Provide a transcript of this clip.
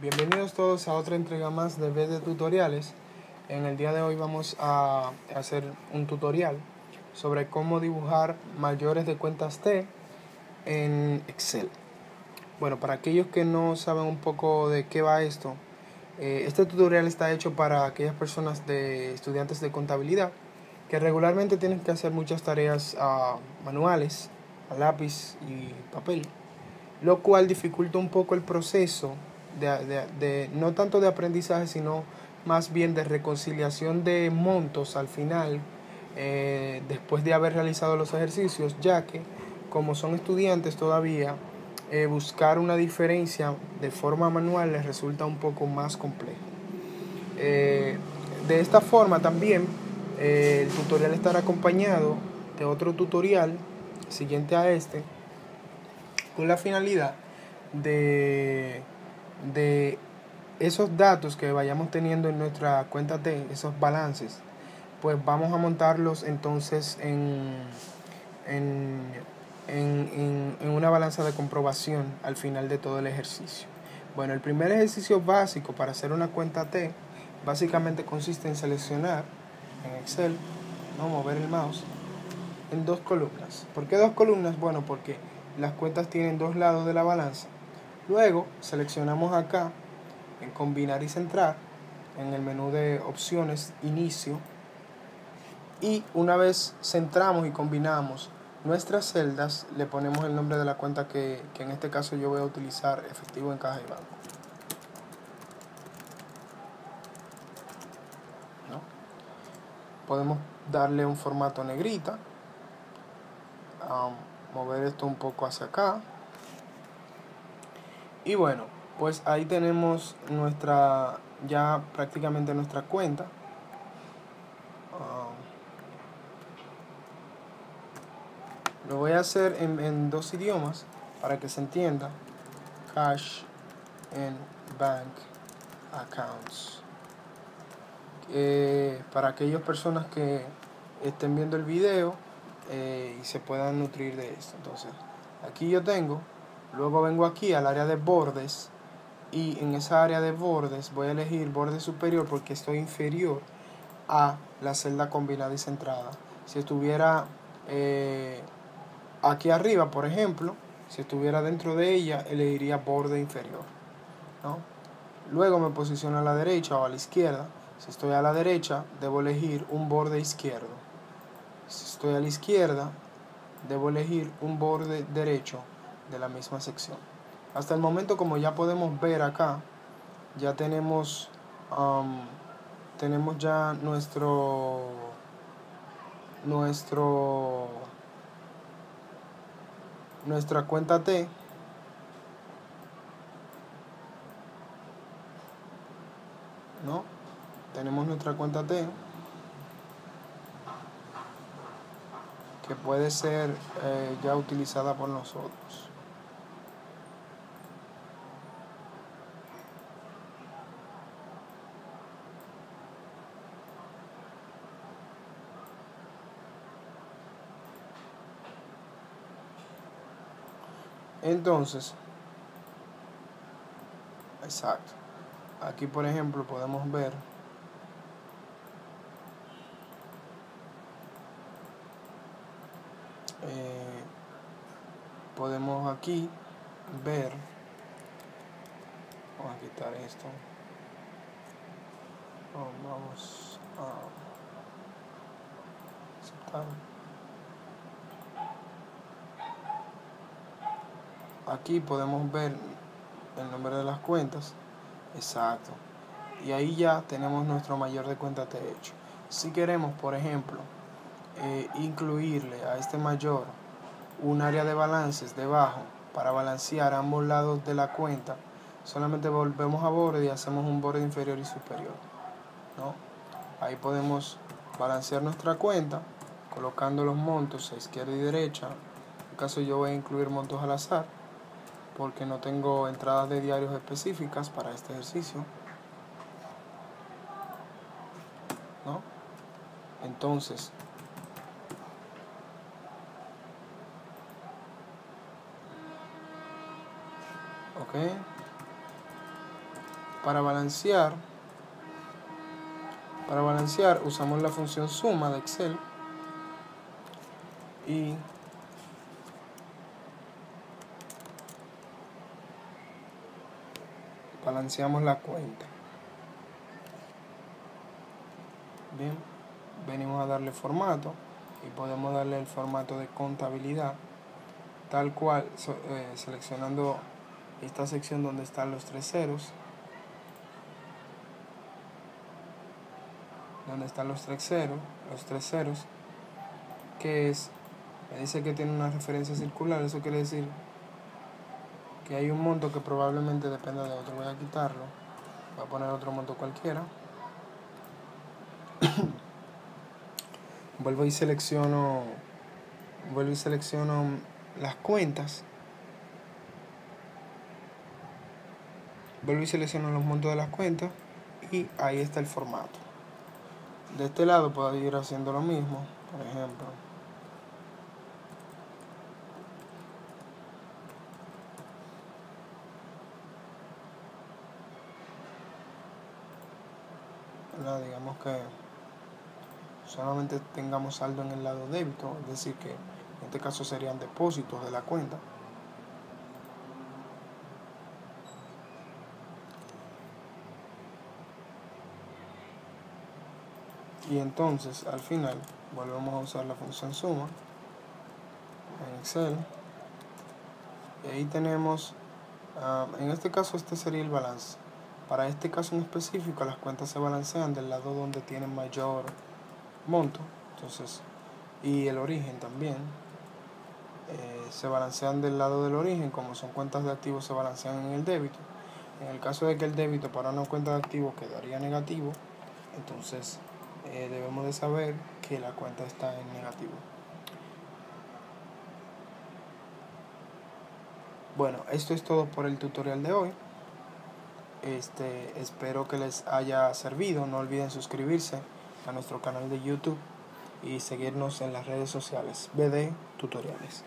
Bienvenidos todos a otra entrega más de B de tutoriales. En el día de hoy vamos a hacer un tutorial sobre cómo dibujar mayores de cuentas T en Excel. Bueno, para aquellos que no saben un poco de qué va esto, eh, este tutorial está hecho para aquellas personas de estudiantes de contabilidad que regularmente tienen que hacer muchas tareas uh, manuales a lápiz y papel, lo cual dificulta un poco el proceso de, de, de, no tanto de aprendizaje, sino más bien de reconciliación de montos al final, eh, después de haber realizado los ejercicios, ya que como son estudiantes todavía, eh, buscar una diferencia de forma manual les resulta un poco más complejo. Eh, de esta forma también el tutorial estará acompañado de otro tutorial siguiente a este con la finalidad de, de esos datos que vayamos teniendo en nuestra cuenta de esos balances, pues vamos a montarlos entonces en, en, en, en, una balanza de comprobación al final de todo el ejercicio. Bueno, el primer ejercicio básico para hacer una cuenta T básicamente consiste en seleccionar en Excel, no mover el mouse, en dos columnas. ¿Por qué dos columnas? Bueno, porque las cuentas tienen dos lados de la balanza. Luego seleccionamos acá en combinar y centrar en el menú de opciones inicio y una vez centramos y combinamos nuestras celdas le ponemos el nombre de la cuenta que, que en este caso yo voy a utilizar efectivo en caja y banco. Podemos darle un formato negrita um, mover esto un poco hacia acá y bueno pues ahí tenemos nuestra ya prácticamente nuestra cuenta. Um, lo voy a hacer en, en, dos idiomas para que se entienda. Cash and bank accounts. Eh, para aquellas personas que estén viendo el video eh, y se puedan nutrir de esto. Entonces aquí yo tengo luego vengo aquí al área de bordes y en esa área de bordes voy a elegir borde superior porque estoy inferior a la celda combinada y centrada. Si estuviera eh, aquí arriba, por ejemplo, si estuviera dentro de ella, elegiría borde inferior. ¿no? Luego me posiciono a la derecha o a la izquierda. Si estoy a la derecha, debo elegir un borde izquierdo. Si estoy a la izquierda, debo elegir un borde derecho de la misma sección. Hasta el momento, como ya podemos ver acá, ya tenemos, um, tenemos ya nuestro, nuestro, nuestra cuenta T. ¿No? Tenemos nuestra cuenta T. que puede ser eh, ya utilizada por nosotros. Entonces, exacto. Aquí, por ejemplo, podemos ver eh, podemos aquí ver vamos a quitar esto vamos a aceptar aquí podemos ver el nombre de las cuentas. Exacto. Y ahí ya tenemos nuestro mayor de cuentas de hecho. Si queremos por ejemplo eh, incluirle a este mayor un área de balances debajo para balancear ambos lados de la cuenta solamente volvemos a borde y hacemos un borde inferior y superior ¿no? ahí podemos balancear nuestra cuenta colocando los montos a izquierda y derecha. En caso yo voy a incluir montos al azar porque no tengo entradas de diarios específicas para este ejercicio. ¿No? Entonces, ok. para balancear para balancear usamos la función suma de Excel y balanceamos la cuenta. Bien, venimos a darle formato y podemos darle el formato de contabilidad tal cual eh, seleccionando esta sección donde están los tres ceros donde están los tres ceros los tres ceros que es me dice que tiene una referencia circular eso quiere decir que hay un monto que probablemente dependa de otro voy a quitarlo voy a poner otro monto cualquiera. Vuelvo y selecciono vuelvo y selecciono las cuentas. Vuelvo y selecciono los montos de las cuentas y ahí está el formato. De este lado puedo ir haciendo lo mismo por ejemplo digamos que solamente tengamos saldo en el lado débito, es decir, que en este caso serían depósitos de la cuenta. Y entonces al final volvemos a usar la función suma en Excel. Y ahí tenemos, ah, en este caso este sería el balance. Para este caso en específico las cuentas se balancean del lado donde tienen mayor monto, entonces, y el origen también. Eh, se balancean del lado del origen, como son cuentas de activos se balancean en el débito. En el caso de que el débito para una cuenta de activos quedaría negativo, entonces eh, debemos de saber que la cuenta está en negativo. Bueno, esto es todo por el tutorial de hoy. Este, espero que les haya servido. No olviden suscribirse a nuestro canal de YouTube y seguirnos en las redes sociales BD Tutoriales.